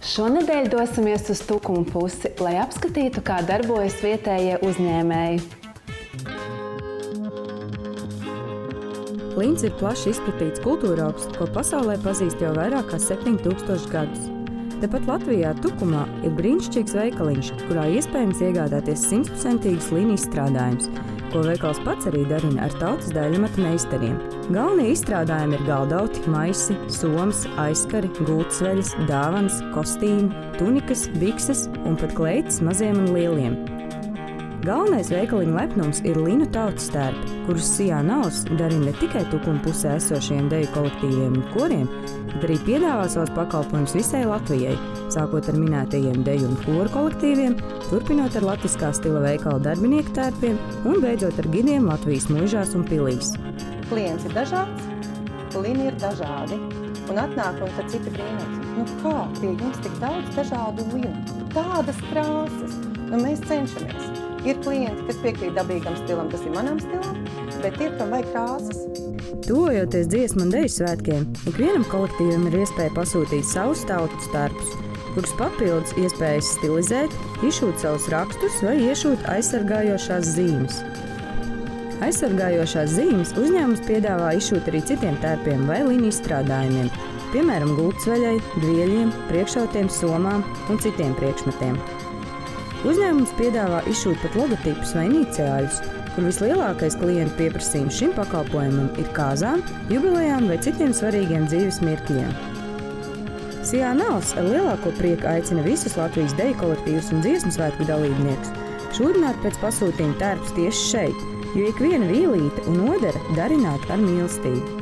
Šonadēļ dosimies uz Tukumu pusi, lai apskatītu, kā darbojas vietējie uzņēmēji. Līns ir plaši izplatīts kultūra augsts, ko pasaulē pazīst jau vairāk kā 7000 gadus. Tepat Latvijā, Tukumā, ir brīnišķīgs veikaliņš, kurā iespējams iegādāties simtprocentīgas līnijas izstrādājumus, ko veikals pats arī darina ar tautas daļamata meistariem. Galvenie izstrādājumi ir galdauti, maisi, somas, aizkari, gultsveļas, dāvanas, kostīmi, tunikas, bikses un pat kleitas maziem un lieliem. Galvenais veikaliņa lepnums ir linu tautas stērpi, kurus Sijā Nals darina ne tikai tukuma pusē esošiem deju kolektīviem un koriem, bet arī piedāvā savus pakalpojumus visai Latvijai, sākot ar minētajiem deju un koru kolektīviem, turpinot ar latviskā stila veikala darbinieku tērpiem un beidzot ar gidiem Latvijas mūžās un pilīs. Klients ir dažāds, lini ir dažādi. Un atnāk un tad citi brīnās, nu kā pie jums tik daudz dažādu linu, tādas krāsas. Nu, mēs cenšamies. Ir klienti, kas piekrīt dabīgam stilam, tas ir manam stilam, bet ir, kam vajag krāsas. Tuvojoties dziesmu un deju svētkiem, ikvienam kolektīvam ir iespēja pasūtīt savus tautas darbus, kurus papildus iespējas stilizēt, izšūt savus rakstus vai iešūt aizsargājošās zīmes. Aizsargājošās zīmes uzņēmums piedāvā izšūt arī citiem tērpiem vai līniju izstrādājumiem, piemēram, gultsveļai, dvieļiem, priekšautiem, somām un citiem priekšmetiem. Uzņēmums piedāvā izšūt pat logotipus vai iniciāļus, kur vislielākais klientu pieprasījums šim pakalpojumam ir kāzām, jubilejām vai citiem svarīgiem dzīves mirkļiem. Sijā Nāls ar lielāko prieku aicina visus Latvijas deju kolektīvus un dziesmu svētku dalībniekus šūdināt pēc pasūtījuma tērpus tieši šeit, jo ik viena vīlīte un odara darināta ar mīlestību.